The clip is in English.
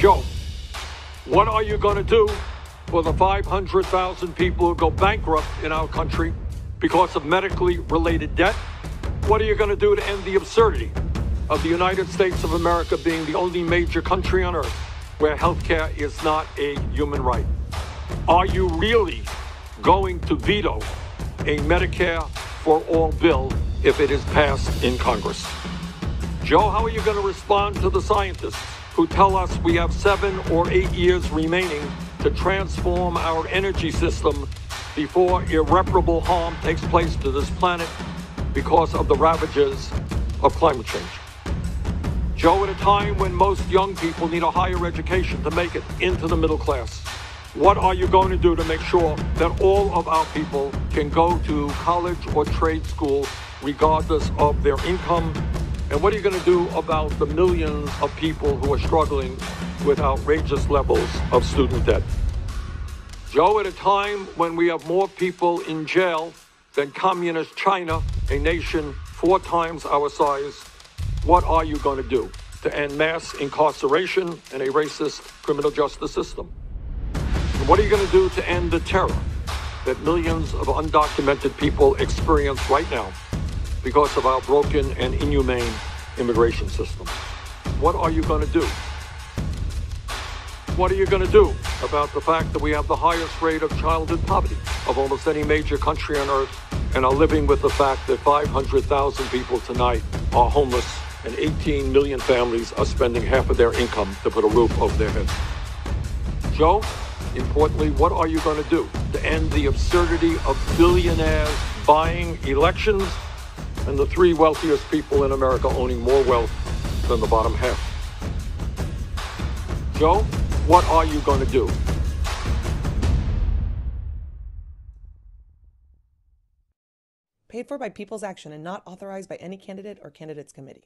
Joe, what are you going to do for the 500,000 people who go bankrupt in our country because of medically related debt? What are you going to do to end the absurdity of the United States of America being the only major country on earth where healthcare is not a human right? Are you really going to veto a Medicare for all bill if it is passed in Congress? Joe, how are you going to respond to the scientists who tell us we have seven or eight years remaining to transform our energy system before irreparable harm takes place to this planet because of the ravages of climate change? Joe, at a time when most young people need a higher education to make it into the middle class, what are you going to do to make sure that all of our people can go to college or trade school regardless of their income? And what are you going to do about the millions of people who are struggling with outrageous levels of student debt? Joe, at a time when we have more people in jail than communist China, a nation four times our size, what are you going to do to end mass incarceration and a racist criminal justice system? And what are you going to do to end the terror that millions of undocumented people experience right now because of our broken and inhumane immigration system? What are you going to do? What are you going to do about the fact that we have the highest rate of childhood poverty of almost any major country on earth and are living with the fact that 500,000 people tonight are homeless and 18 million families are spending half of their income to put a roof over their heads. Joe, importantly, what are you going to do to end the absurdity of billionaires buying elections and the three wealthiest people in America owning more wealth than the bottom half? Joe, what are you going to do? Paid for by People's Action and not authorized by any candidate or candidates committee.